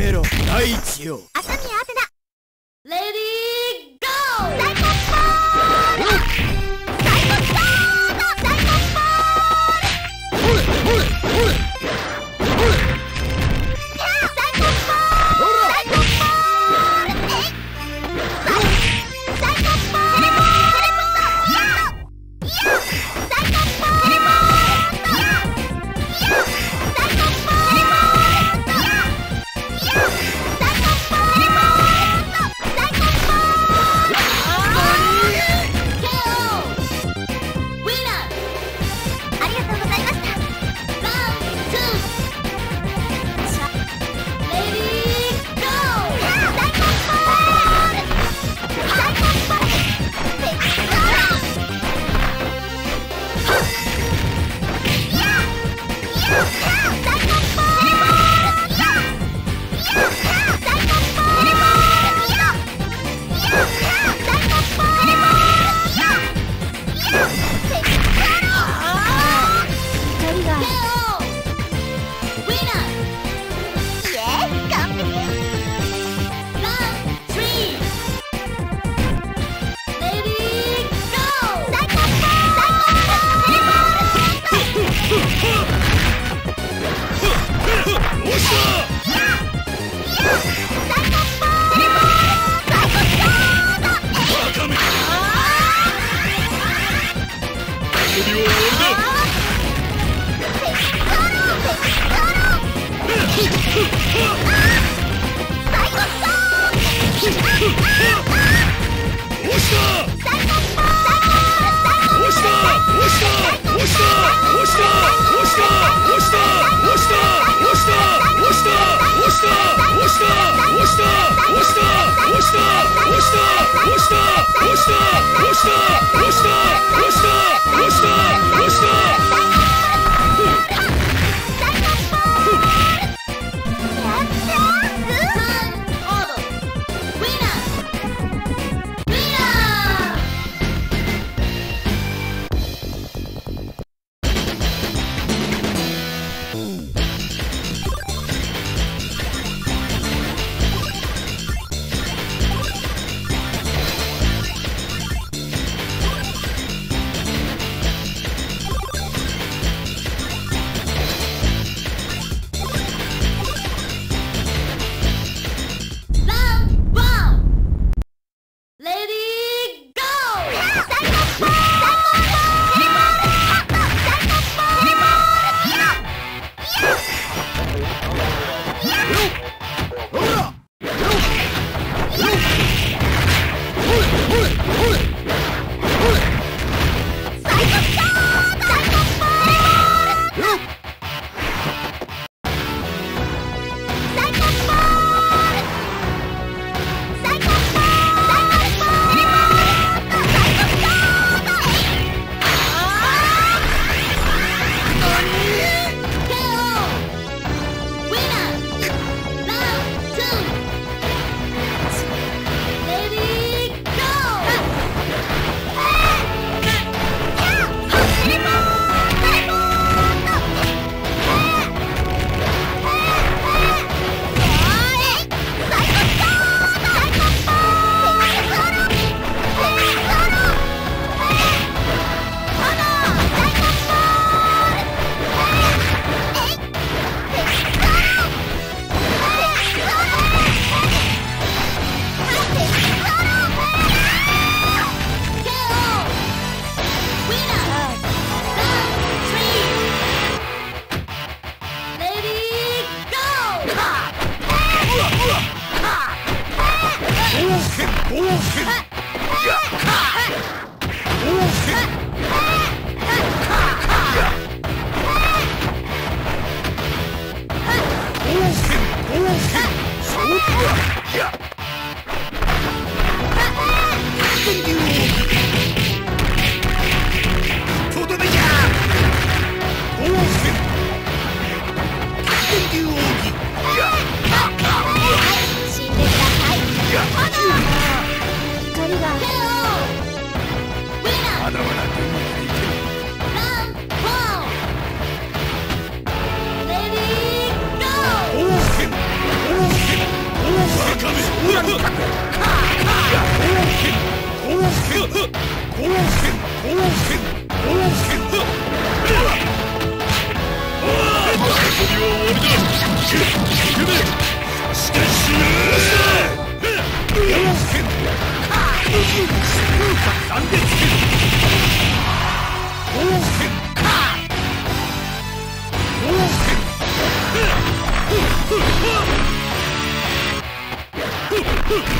めろ。大地よ。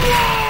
KO!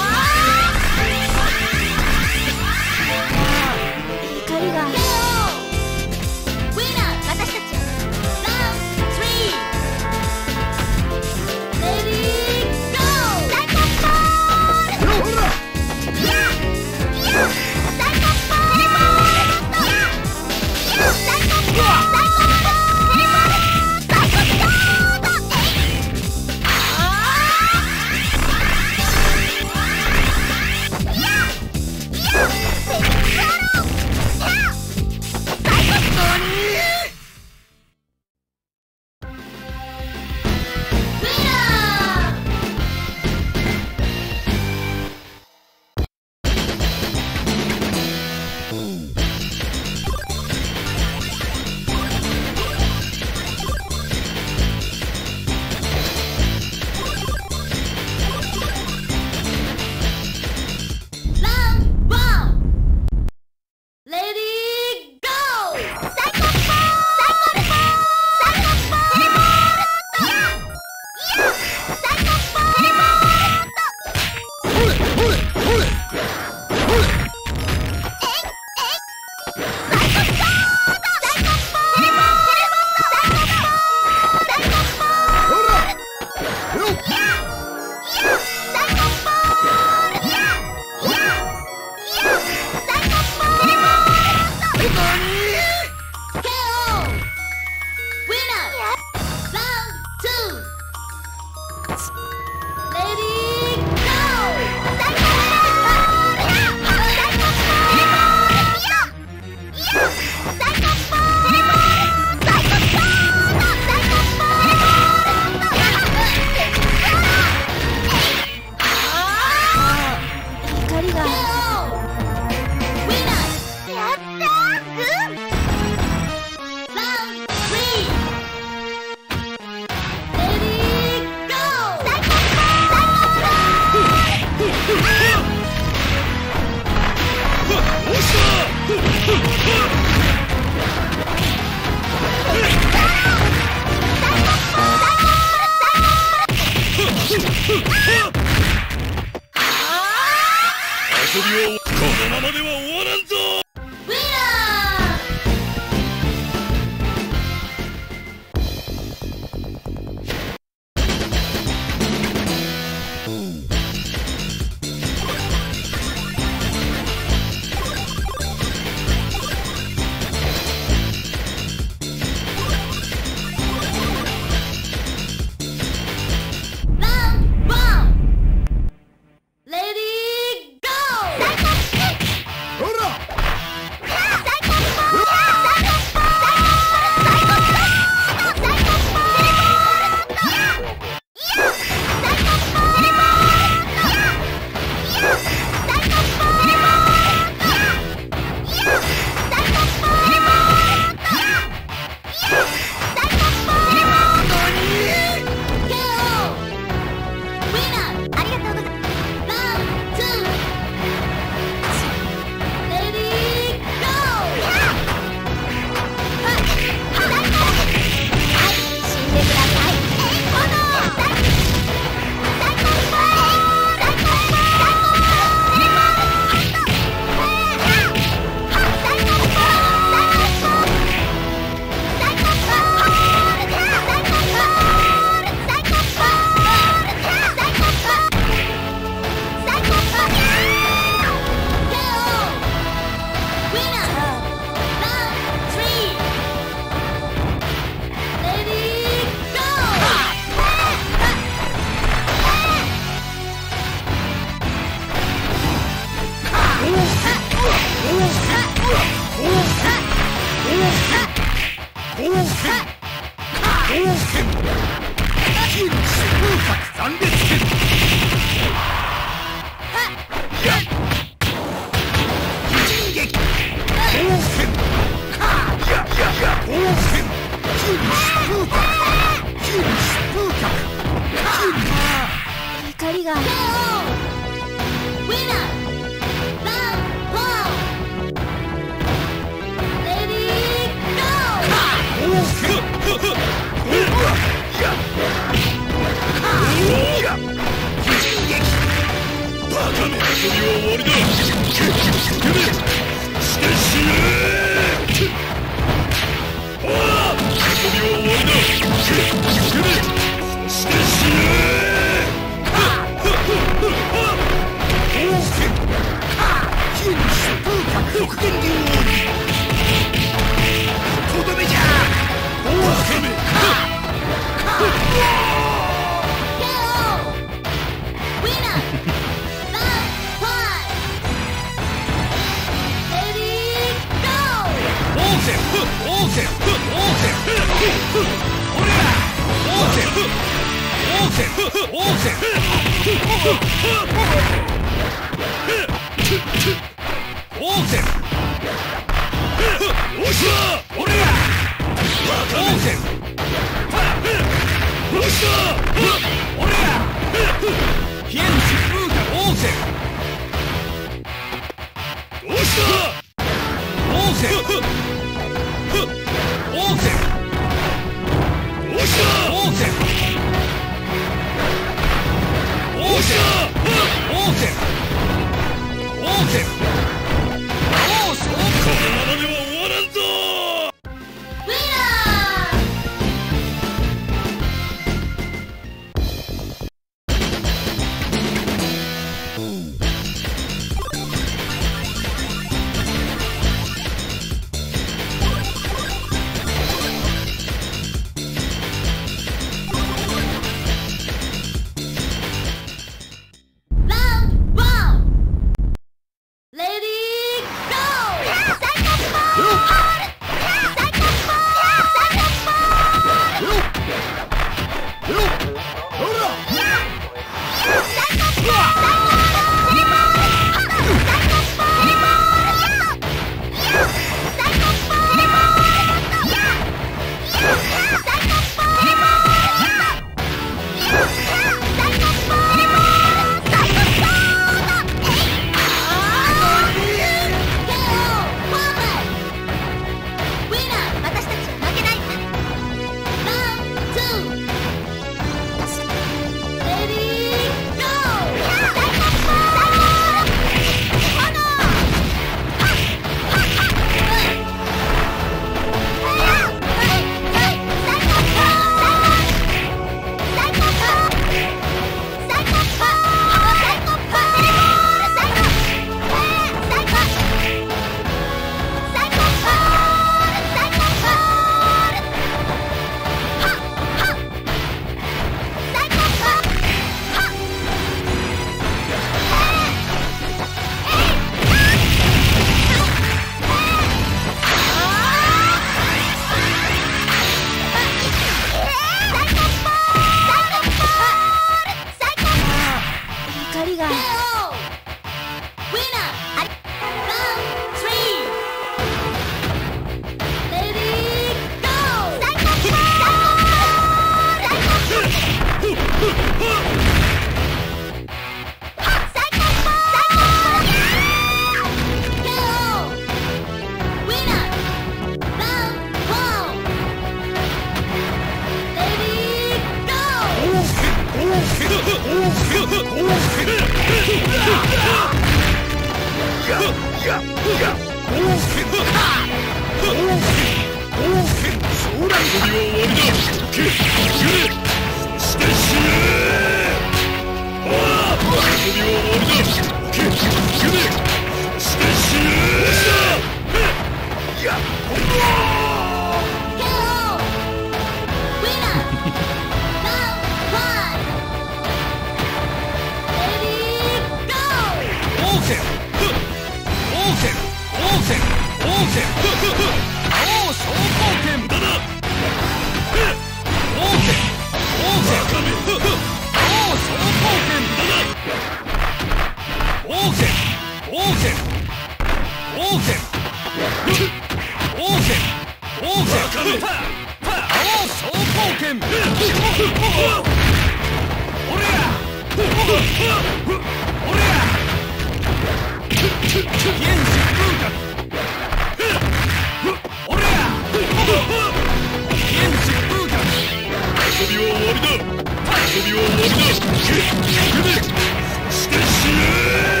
して死ね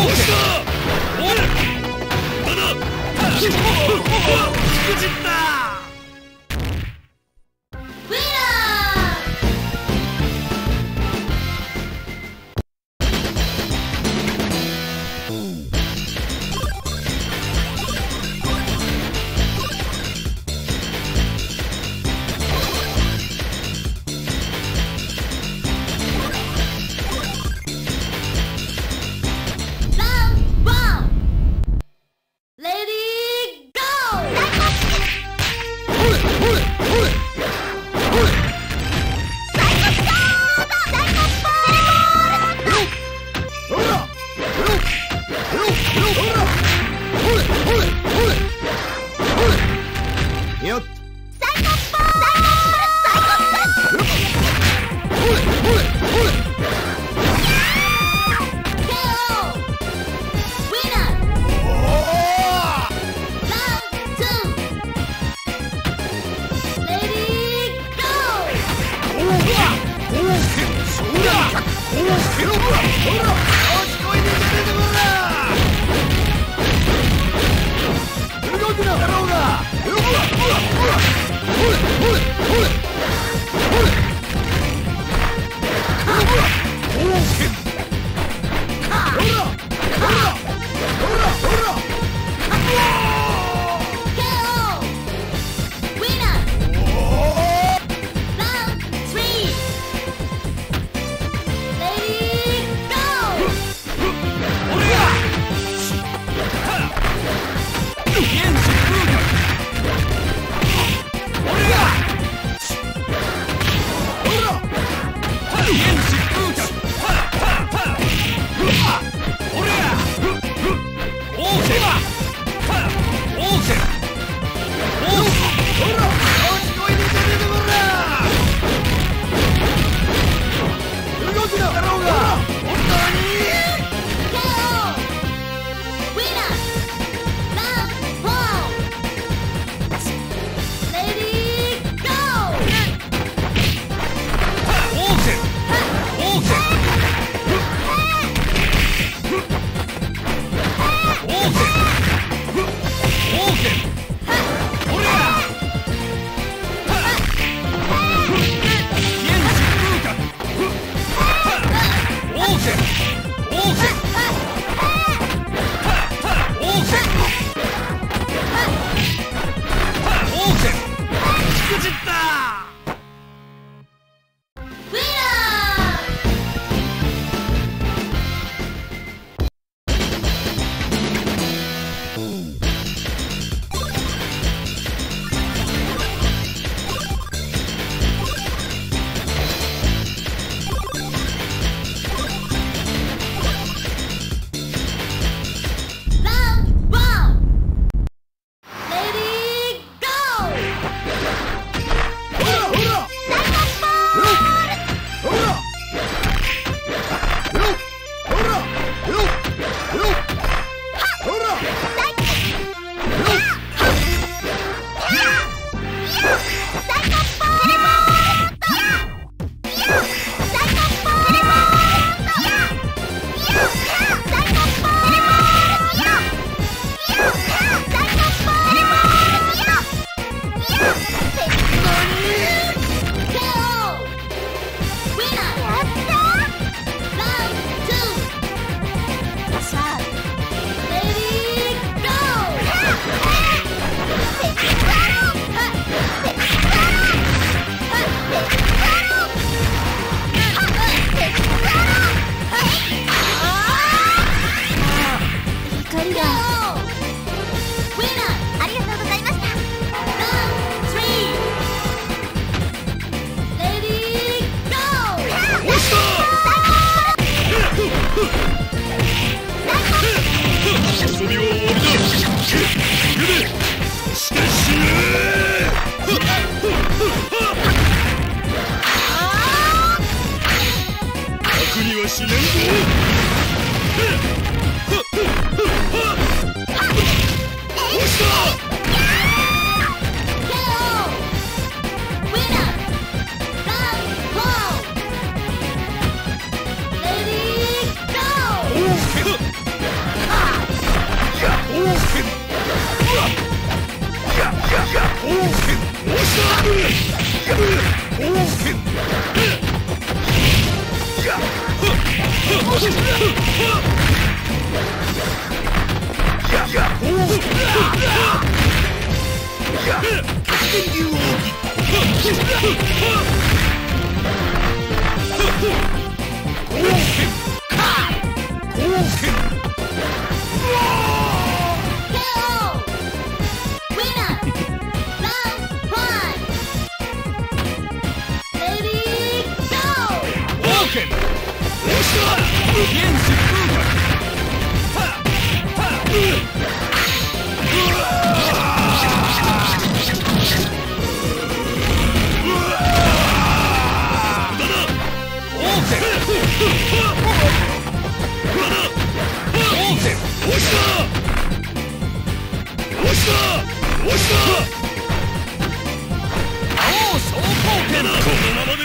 オよっ動 Hit! このまま